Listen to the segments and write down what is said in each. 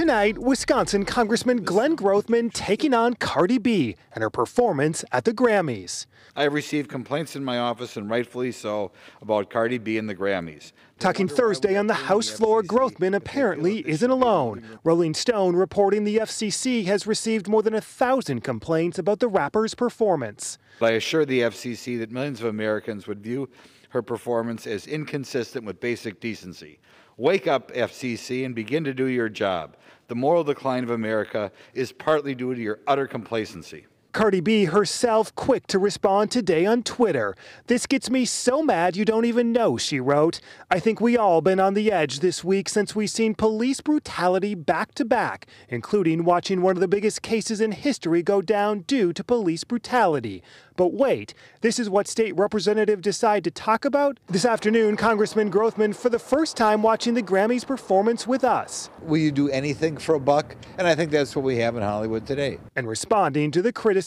Tonight, Wisconsin Congressman Glenn Grothman taking on Cardi B and her performance at the Grammys. I have received complaints in my office, and rightfully so, about Cardi B and the Grammys. Talking Thursday on the House floor, Grothman apparently isn't alone. Rolling Stone reporting the FCC has received more than a thousand complaints about the rapper's performance. I assure the FCC that millions of Americans would view her performance as inconsistent with basic decency. Wake up, FCC, and begin to do your job. The moral decline of America is partly due to your utter complacency. Cardi B herself quick to respond today on Twitter. This gets me so mad you don't even know, she wrote. I think we all been on the edge this week since we've seen police brutality back to back, including watching one of the biggest cases in history go down due to police brutality. But wait, this is what state representative decide to talk about? This afternoon, Congressman Grothman for the first time watching the Grammys performance with us. Will you do anything for a buck? And I think that's what we have in Hollywood today. And responding to the criticism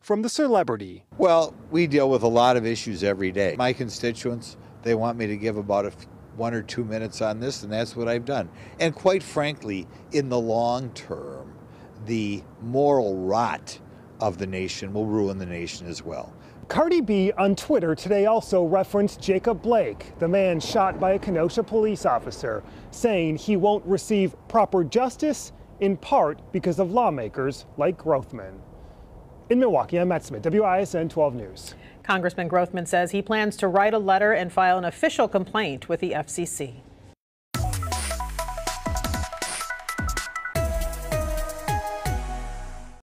from the celebrity. Well, we deal with a lot of issues every day. My constituents, they want me to give about a one or two minutes on this, and that's what I've done. And quite frankly, in the long term, the moral rot of the nation will ruin the nation as well. Cardi B on Twitter today also referenced Jacob Blake, the man shot by a Kenosha police officer, saying he won't receive proper justice in part because of lawmakers like Grothman. In Milwaukee, I'm Matt Smith, WISN 12 News. Congressman Grothman says he plans to write a letter and file an official complaint with the FCC.